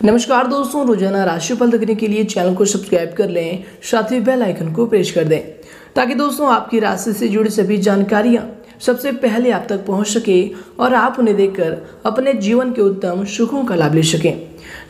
नमस्कार दोस्तों, रोज़ाना राशिफल देखने के लिए चैनल को सब्सक्राइब कर लें, साथ ही बेल आइकन को प्रेस कर दें, ताकि दोस्तों आपकी राशि से जुड़ी सभी जानकारियाँ सबसे पहले आप तक पहुँच सके और आप उन्हें देखकर अपने जीवन के उत्तम सुखों का लाभ ले सकें।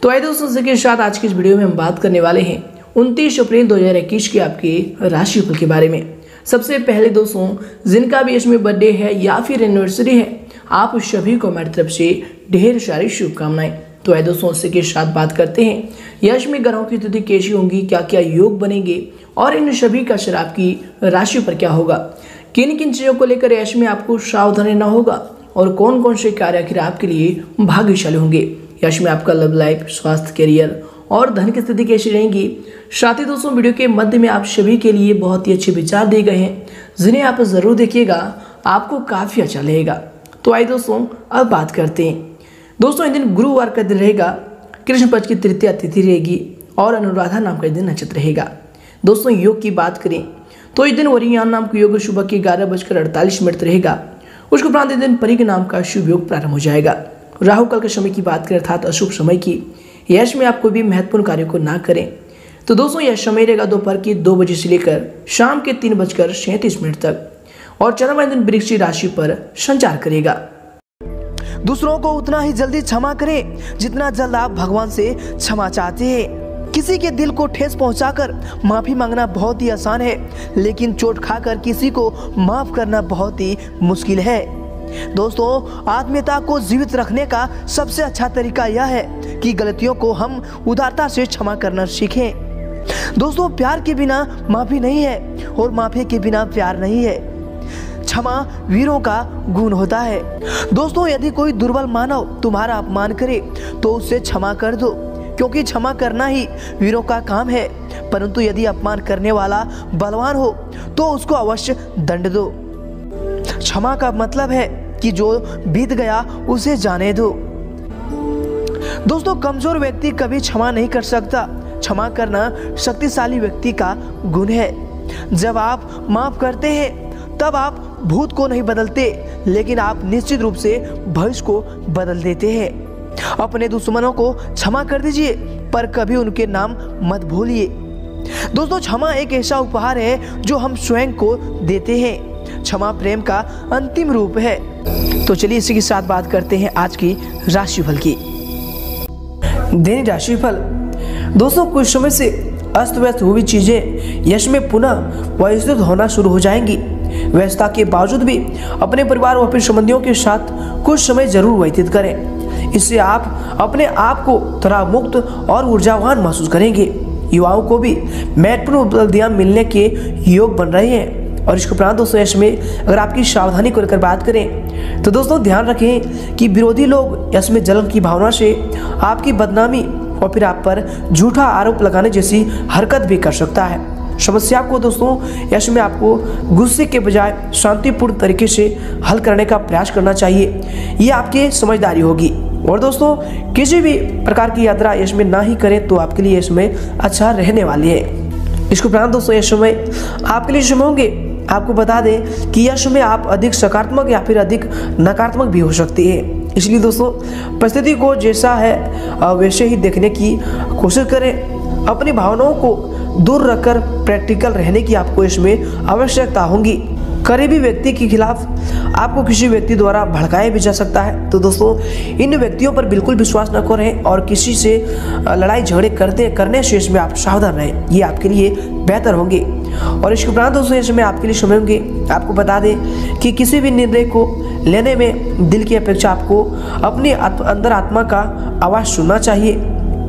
तो आइए दोस्तों के साथ आज की इस वीडियो में हम बात करने वाले हैं उनतीस अप्रैल 2021 के आपके राशिफल के बारे में। सबसे पहले दोस्तों, जिनका भी इसमें बर्थडे है या फिर एनिवर्सरी है, आप सभी को हमारी तरफ़ से ढेर सारी शुभकामनाएँ। तो आए दोस्तों उससे के साथ बात करते हैं। यश में ग्रहों की स्थिति कैसी होंगी? क्या क्या योग बनेंगे? और इन सभी का शराब की राशि पर क्या होगा? किन किन चीज़ों को लेकर यश में आपको सावधान रहना होगा? और कौन कौन से कार्य आखिर आपके लिए भाग्यशाली होंगे? यश में आपका लव लाइफ स्वास्थ्य करियर और धन की स्थिति कैसी रहेगी? साथ ही दोस्तों, वीडियो के मध्य में आप सभी के लिए बहुत ही अच्छे विचार दिए गए हैं। जिन्हें आप ज़रूर देखिएगा, आपको काफ़ी अच्छा लगेगा। तो आइए दोस्तों, अब बात करते हैं। दोस्तों, इस दिन गुरुवार का दिन रहेगा। कृष्ण पक्ष की तृतीय तिथि रहेगी और अनुराधा नाम का दिन नक्षत्र रहेगा। दोस्तों, योग की बात करें तो इस दिन वरियान नाम का योग सुबह के ग्यारह बजकर अड़तालीस मिनट रहेगा। उसके उपरांत दिन परिग नाम का शुभ योग प्रारंभ हो जाएगा। राहु काल के समय की बात करें, अर्थात अशुभ समय की, यश में आप कोई भी महत्वपूर्ण कार्य को ना करें। तो दोस्तों, यह समय रहेगा दोपहर की दो बजे से लेकर शाम के तीन बजकर सैंतीस मिनट तक और चंद्रमा दिन वृक्ष राशि पर संचार करेगा। दूसरों को उतना ही जल्दी क्षमा करें, जितना जल्द आप भगवान से क्षमा चाहते हैं। किसी के दिल को ठेस पहुंचाकर माफ़ी मांगना बहुत ही आसान है, लेकिन चोट खाकर किसी को माफ़ करना बहुत ही मुश्किल है। दोस्तों, आत्मीयता को जीवित रखने का सबसे अच्छा तरीका यह है कि गलतियों को हम उदारता से क्षमा करना सीखें। दोस्तों, प्यार के बिना माफ़ी नहीं है, और माफ़ी के बिना प्यार नहीं है। क्षमा वीरों का गुण होता है। दोस्तों, यदि कोई दुर्बल मानव तुम्हारा अपमान करे तो उसे क्षमा कर दो, क्योंकि क्षमा करना ही वीरों का काम है। परंतु यदि अपमान करने वाला बलवान हो तो उसको अवश्य दंड दो। क्षमा का मतलब है कि जो बीत गया, उसे जाने दो। दोस्तों, कमज़ोर व्यक्ति कभी क्षमा नहीं कर सकता। क्षमा करना शक्तिशाली व्यक्ति का गुण है। जब आप माफ़ करते हैं, तब आप भूत को नहीं बदलते, लेकिन आप निश्चित रूप से भविष्य को बदल देते हैं। अपने दुश्मनों को क्षमा कर दीजिए, पर कभी उनके नाम मत भूलिए। दोस्तों, क्षमा एक ऐसा उपहार है जो हम स्वयं को देते हैं। क्षमा प्रेम का अंतिम रूप है। तो चलिए इसी के साथ बात करते हैं आज की राशिफल की। दैनिक राशिफल। दोस्तों, कुछ समय से अस्त व्यस्त हुई चीज़ें, यश में पुनः व्यवस्थित होना शुरू हो जाएँगी। व्यवस्था के बावजूद भी अपने परिवार और अपने संबंधियों के साथ कुछ समय ज़रूर व्यतीत करें। इससे आप अपने आप को थोड़ा मुक्त और ऊर्जावान महसूस करेंगे। युवाओं को भी महत्वपूर्ण उपलब्धियाँ मिलने के योग बन रहे हैं। और इसके उपरांत दोस्तों यश में अगर आपकी सावधानी को लेकर बात करें तो दोस्तों, ध्यान रखें कि विरोधी लोग यश में जलन की भावना से आपकी बदनामी और फिर आप पर झूठा आरोप लगाने जैसी हरकत भी कर सकता है। समस्या को दोस्तों, यश में आपको गुस्से के बजाय शांतिपूर्ण तरीके से हल करने का प्रयास करना चाहिए। ये आपकी समझदारी होगी। और दोस्तों, किसी भी प्रकार की यात्रा यश में ना ही करें तो आपके लिए समय अच्छा रहने वाली है। इसके उपरांत दोस्तों यह समय आपके लिए समय होंगे। आपको बता दें कि यह समय आप अधिक सकारात्मक या फिर अधिक नकारात्मक भी हो सकती है। इसलिए दोस्तों, परिस्थिति को जैसा है, वैसे ही देखने की कोशिश करें। अपनी भावनाओं को दूर रखकर प्रैक्टिकल रहने की आपको इसमें आवश्यकता होगी। करीबी व्यक्ति के खिलाफ आपको किसी व्यक्ति द्वारा भड़काया भी जा सकता है। तो दोस्तों, इन व्यक्तियों पर बिल्कुल विश्वास न करें और किसी से लड़ाई झगड़े करते, करने से इसमें आप सावधान रहें। ये आपके लिए बेहतर होंगे। और इसके उपरांत दोस्तों, इसमें आपके लिए समय होंगे। आपको बता दें कि किसी भी निर्णय को लेने में दिल की अपेक्षा आपको अपनी अंदर आत्मा का आवाज़ सुनना चाहिए।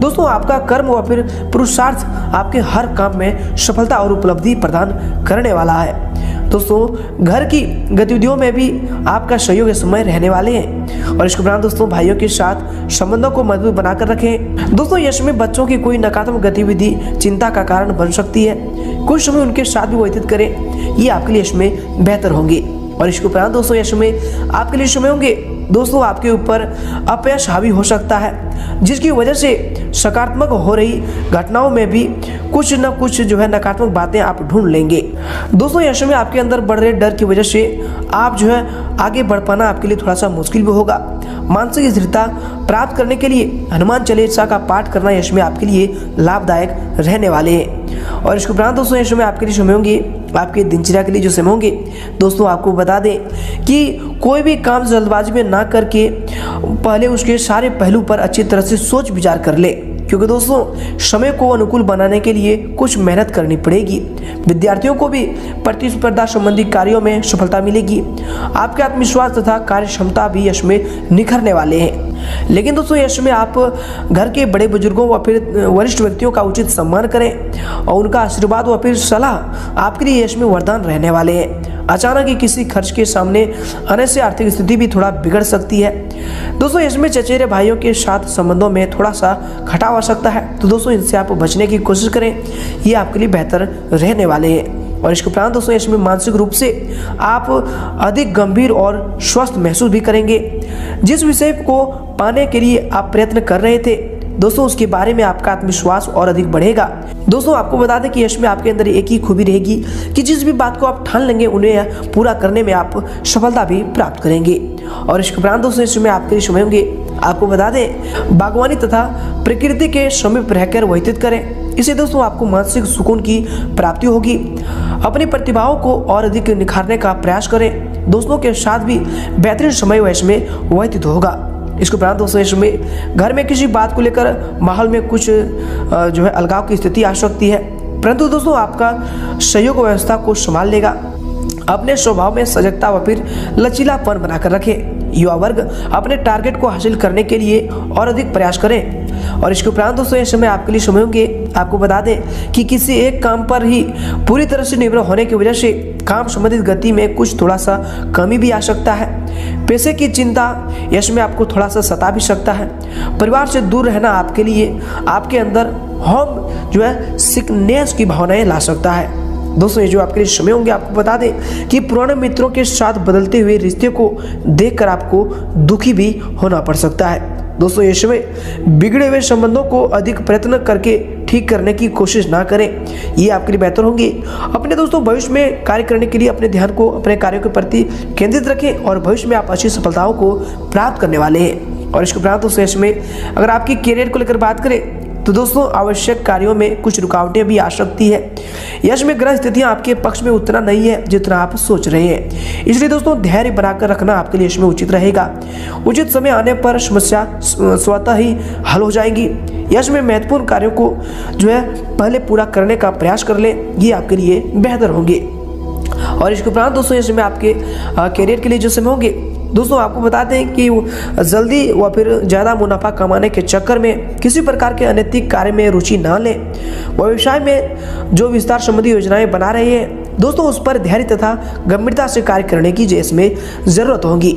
दोस्तों, आपका कर्म व फिर पुरुषार्थ आपके हर काम में सफलता और उपलब्धि प्रदान करने वाला है। दोस्तों, घर की गतिविधियों में भी आपका सहयोग समय रहने वाले हैं। और इसके उपरांत दोस्तों, भाइयों के साथ संबंधों को मज़बूत बनाकर रखें। दोस्तों, यश में बच्चों की कोई नकारात्मक गतिविधि चिंता का कारण बन सकती है। कुछ समय उनके साथ भी व्यतीत करें। ये आपके लिए इसमें बेहतर होंगे। और इसके उपरांत दोस्तों, यश में आपके लिए समय होंगे। दोस्तों, आपके ऊपर अपयश हावी हो सकता है, जिसकी वजह से सकारात्मक हो रही घटनाओं में भी कुछ न कुछ जो है नकारात्मक बातें आप ढूंढ लेंगे। दोस्तों यश में आपके अंदर बढ़ रहे डर की वजह से आप जो है आगे बढ़ पाना आपके लिए थोड़ा सा मुश्किल भी होगा। मानसिक स्थिरता प्राप्त करने के लिए हनुमान चालीसा का पाठ करना यश में आपके लिए लाभदायक रहने वाले हैं। और इसके उपरांत दोस्तों यश में आपके लिए समय होंगे, आपके दिनचर्या के लिए जो समय होंगे। दोस्तों, आपको बता दें कि कोई भी काम जल्दबाजी में ना करके पहले उसके सारे पहलू पर अच्छी तरह से सोच विचार कर ले। क्योंकि दोस्तों, समय को अनुकूल बनाने के लिए कुछ मेहनत करनी पड़ेगी। विद्यार्थियों को भी प्रतिस्पर्धा संबंधी कार्यों में सफलता मिलेगी। आपके आत्मविश्वास तथा कार्य क्षमता भी यश में निखरने वाले हैं। लेकिन दोस्तों, यश में आप घर के बड़े बुज़ुर्गों व फिर वरिष्ठ व्यक्तियों का उचित सम्मान करें और उनका आशीर्वाद व फिर सलाह आपके लिए यश में वरदान रहने वाले हैं। अचानक ही किसी खर्च के सामने आने से आर्थिक स्थिति भी थोड़ा बिगड़ सकती है। दोस्तों इसमें चचेरे भाइयों के साथ संबंधों में थोड़ा सा खटाव आ सकता है। तो दोस्तों, इनसे आप बचने की कोशिश करें। ये आपके लिए बेहतर रहने वाले हैं। और इसके उपरांत दोस्तों इसमें मानसिक रूप से आप अधिक गंभीर और स्वस्थ महसूस भी करेंगे। जिस विषय को पाने के लिए आप प्रयत्न कर रहे थे, दोस्तों, उसके बारे में आपका आत्मविश्वास और अधिक बढ़ेगा। दोस्तों, आपको बता दें कि यश में आपके अंदर एक ही खूबी रहेगी कि जिस भी बात को आप ठान लेंगे, उन्हें पूरा करने में आप सफलता भी प्राप्त करेंगे। और इसके उपरांत दोस्तों इसमें आपके लिए समय होंगे। आपको बता दें, बागवानी तथा प्रकृति के समीप रहकर व्यतीत करें। इसे दोस्तों, आपको मानसिक सुकून की प्राप्ति होगी। अपनी प्रतिभाओं को और अधिक निखारने का प्रयास करें। दोस्तों के साथ भी बेहतरीन समय वैश में व्यतीत होगा। इसके उपरांत दोस्तों इसमें घर में किसी बात को लेकर माहौल में कुछ जो है, अलगाव की स्थिति आ सकती है। परंतु दोस्तों, आपका सहयोग व्यवस्था को संभाल लेगा। अपने स्वभाव में सजगता व फिर लचीलापन बनाकर रखें। युवा वर्ग अपने टारगेट को हासिल करने के लिए और अधिक प्रयास करें। और इसके उपरांत दोस्तों ये समय आपके लिए समय होंगे। आपको बता दें कि किसी एक काम पर ही पूरी तरह से निर्भर होने की वजह से काम संबंधित गति में कुछ थोड़ा सा कमी भी आ सकता है। पैसे की चिंता यश में आपको थोड़ा सा सता भी सकता है। परिवार से दूर रहना आपके लिए, आपके अंदर होम जो है सिकनेस की भावनाएँ ला सकता है। दोस्तों, ये जो आपके लिए समय होंगे, आपको बता दें कि पुराने मित्रों के साथ बदलते हुए रिश्ते को देखकर आपको दुखी भी होना पड़ सकता है। दोस्तों, ये समय बिगड़े हुए संबंधों को अधिक प्रयत्न करके ठीक करने की कोशिश ना करें। ये आपके लिए बेहतर होंगे। अपने दोस्तों, भविष्य में कार्य करने के लिए अपने ध्यान को, अपने कार्यों के प्रति केंद्रित रखें और भविष्य में आप अच्छी सफलताओं को प्राप्त करने वाले हैं। और इसके उपरांत दोस्तों इसमें अगर आपकी करियर को लेकर बात करें तो दोस्तों, आवश्यक कार्यों में कुछ रुकावटें भी आ सकती है। यश में ग्रह स्थितियाँ आपके पक्ष में उतना नहीं है जितना आप सोच रहे हैं। इसलिए दोस्तों, धैर्य बनाकर रखना आपके लिए इसमें उचित रहेगा। उचित समय आने पर समस्या स्वतः ही हल हो जाएँगी। यश में महत्वपूर्ण कार्यों को जो है, पहले पूरा करने का प्रयास कर ले। ये आपके लिए बेहतर होंगे। और इसके उपरांत दोस्तों इसमें आपके करियर के लिए जो समय होंगे दोस्तों, आपको बताते हैं कि जल्दी व फिर ज़्यादा मुनाफा कमाने के चक्कर में किसी प्रकार के अनैतिक कार्य में रुचि ना लें। व्यवसाय में जो विस्तार संबंधी योजनाएँ बना रहे हैं, दोस्तों, उस पर धैर्य तथा गंभीरता से कार्य करने की इसमें ज़रूरत होगी।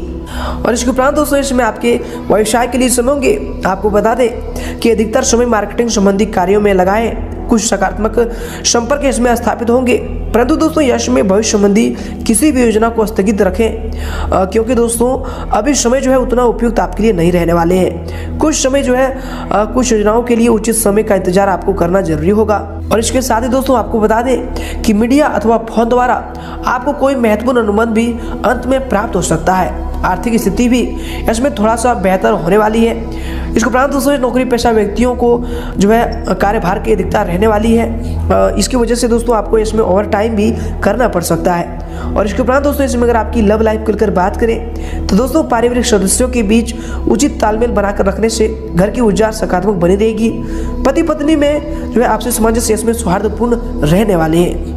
और इसके उपरांत दोस्तों, इसमें आपके व्यवसाय के लिए समय होंगे। आपको बता दें कि अधिकतर समय मार्केटिंग संबंधी कार्यों में लगाएँ। कुछ सकारात्मक संपर्क इसमें स्थापित होंगे। परंतु दोस्तों, यश में भविष्य संबंधी किसी भी योजना को स्थगित रखें। क्योंकि दोस्तों, अभी समय जो है उतना उपयुक्त आपके लिए नहीं रहने वाले हैं। कुछ समय जो है कुछ योजनाओं के लिए उचित समय का इंतज़ार आपको करना ज़रूरी होगा। और इसके साथ ही दोस्तों, आपको बता दें कि मीडिया अथवा फ़ोन द्वारा आपको कोई महत्वपूर्ण अनुबंध भी अंत में प्राप्त हो सकता है। आर्थिक स्थिति भी इसमें थोड़ा सा बेहतर होने वाली है। इसके उपरांत दोस्तों नौकरी पेशा व्यक्तियों को जो है, कार्यभार की अधिकता रहने वाली है। इसकी वजह से दोस्तों, आपको इसमें ओवर टाइम भी करना पड़ सकता है। और इसके उपरांत दोस्तों, इसमें अगर आपकी लव लाइफ को लेकर बात करें तो दोस्तों, पारिवारिक सदस्यों के बीच उचित तालमेल बनाकर रखने से घर की ऊर्जा सकारात्मक बनी रहेगी। पति पत्नी में जो है, आपसे सामंजस्य इसमें सौहार्दपूर्ण रहने वाले हैं।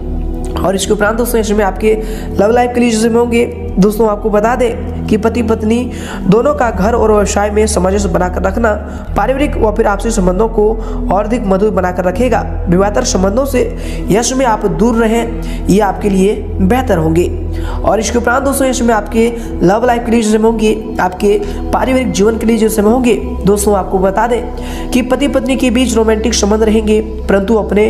और इसके उपरांत दोस्तों, इसमें आपके लव लाइफ के लिए जिसमें होंगे दोस्तों, आपको बता दें कि पति पत्नी दोनों का घर और व्यवसाय में सामंजस्य बनाकर रखना पारिवारिक व फिर आपसी संबंधों को और अधिक मधुर बनाकर रखेगा। विवाहतर संबंधों से यश में आप दूर रहें, ये आपके लिए बेहतर होंगे। और इसके उपरांत दोस्तों इसमें आपके लव लाइफ के लिए जो समय होंगे, आपके पारिवारिक जीवन के लिए जो समय होंगे। दोस्तों, आपको बता दें कि पति पत्नी के बीच रोमांटिक संबंध रहेंगे, परंतु अपने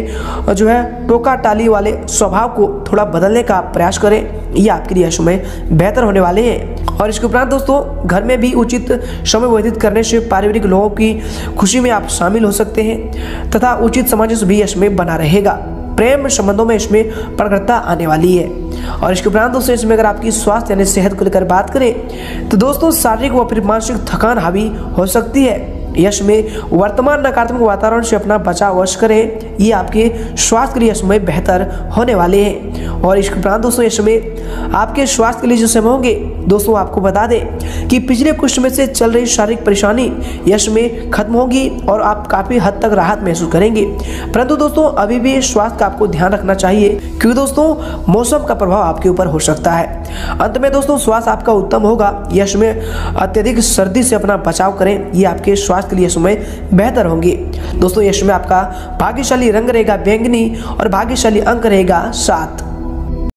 जो है टोका टाली वाले स्वभाव को थोड़ा बदलने का प्रयास करें। ये आपके लिए समय बेहतर होने वाले हैं। और इसके उपरांत दोस्तों, घर में भी उचित समय व्यतीत करने से पारिवारिक लोगों की खुशी में आप शामिल हो सकते हैं तथा उचित समाज भी इसमें बना रहेगा। प्रेम संबंधों में इसमें प्रगड़ता आने वाली है। और इसके उपरांत दोस्तों, इसमें अगर आपकी स्वास्थ्य यानी सेहत को लेकर बात करें तो दोस्तों, शारीरिक व फिर मानसिक थकान हावी हो सकती है। यश में वर्तमान नकारात्मक वातावरण से अपना बचाव अवश्य करें। ये आपके स्वास्थ्य के लिए समय बेहतर होने वाले हैं। और इसके उपरांत दोस्तों यश में आपके स्वास्थ्य के लिए जो समय होंगे, दोस्तों, आपको बता दें कि पिछले कुछ समय से चल रही शारीरिक परेशानी यश में खत्म होगी और आप काफ़ी हद तक राहत महसूस करेंगे। परंतु दोस्तों, अभी भी स्वास्थ्य का आपको ध्यान रखना चाहिए, क्योंकि दोस्तों, मौसम का प्रभाव आपके ऊपर हो सकता है। अंत में दोस्तों, स्वास्थ्य आपका उत्तम होगा यश में अत्यधिक सर्दी से अपना बचाव करें, ये आपके स्वास्थ्य के लिए समय बेहतर होंगे। दोस्तों यश में आपका भाग्यशाली रंग रहेगा बैंगनी और भाग्यशाली अंक रहेगा सात।